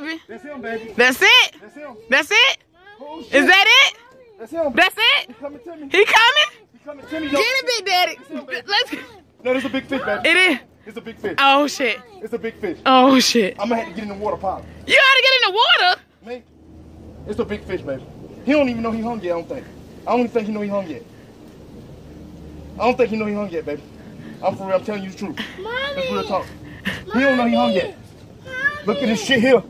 baby. That's him, baby. That's it. That's him. That's it. Oh, shit. Is that it? That's him. That's it. He coming to me. He coming? He coming to me. Get it, Big Daddy. Let's. No, this a big fish, baby. It is. It's a big fish. Oh shit. It's a big fish. Oh shit. I'm gonna have to get in the water pile. You gotta get in the water. Man, it's a big fish, baby. He don't even know he hung yet, I don't think. I don't even think he know he hung yet. I don't think he know he hung yet, baby. I'm for real, I'm telling you the truth. That's real talk. He don't know he hung yet. Look at this shit here.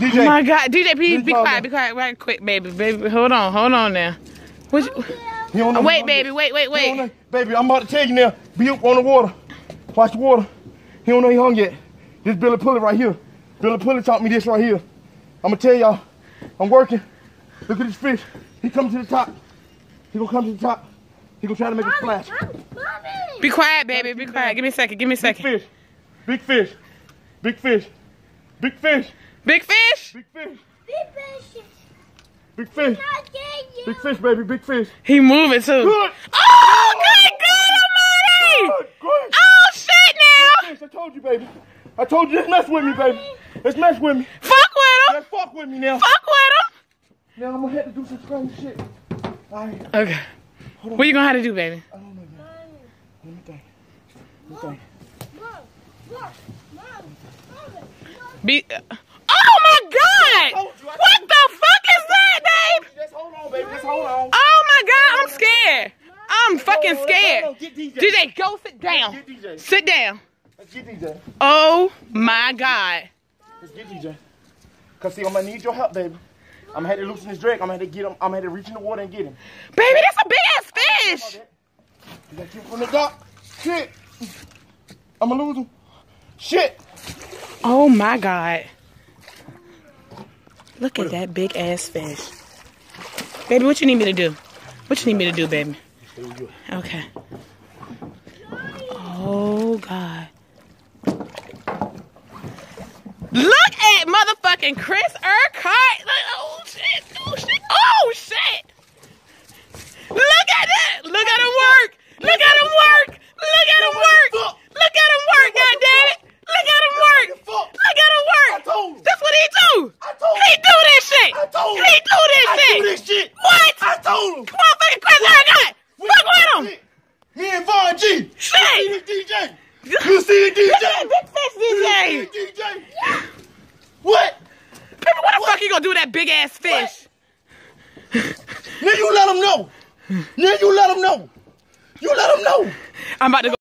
DJ. Oh my God, DJ, please be quiet, be quiet, right quick, baby, baby. Hold on, hold on now. What you, He don't know he wait, baby, yet. wait, wait, wait. Baby, I'm about to tell you now. Be up on the water. Watch the water. He don't know he hung yet. This Billy Pulley right here. Billy Pulley taught me this right here. I'm gonna tell y'all. I'm working. Look at this fish. He coming to the top. He gonna come to the top. He gonna try to make a splash. Be quiet, baby, be quiet. Give me a second, give me a second. Big second. fish. Big fish. Big fish. Big fish. Big fish? Big fish. Big fish. Big fish, baby. Big fish. He moving too. Good. Oh, good, good, almighty! Good. Good. Oh, shit now! Fish, I told you, baby. I told you, just mess with me, baby. Let's mess with me. Fuck with him! Let's fuck with me now. Fuck with him. Now I'm gonna have to do some strange shit. Alright, him! Okay. What you gonna have to do, baby? I don't know yet. Let me think. Let me think. Be. Oh my god! told you, I What the fuck is that, babe? Just hold on, baby. Just hold on. Oh my god, I'm scared. I'm fucking scared. hold on. Get DJ. DJ, go sit down. Sit down. Let's get DJ. Oh my god. Let's get DJ. Cause see, I'm gonna need your help, baby. I'm gonna have to loosen his drag. I'm gonna have to get him. I'm gonna have to reach in the water and get him. Baby, that's a big ass fish. You got you from the dock. Shit. I'm gonna lose him. Shit. Oh my god. Look at that big ass fish. Baby, what you need me to do? What you need me to do, baby? Okay. Oh god. Look at motherfucking Chris Urquhart. Look- Oh shit. Oh shit. Oh shit. Look at that. Look at him work. Look at him work. Look at him work. Look at him work, God damn it. Look at him work. Look at him work. I told you. That's what he do. I told He you. do this shit. I told you. He do this I shit. do this shit. What? I told him. Come on, fucking Chris Urquhart. Fuck with him. Me and Vaughn G. Shit. You see the DJ. You see the DJ. big fish, You DJ. DJ. What? Baby, what the fuck you gonna do with that big ass fish? Now you let him know. Now you let him know. You let him know. I'm about to go.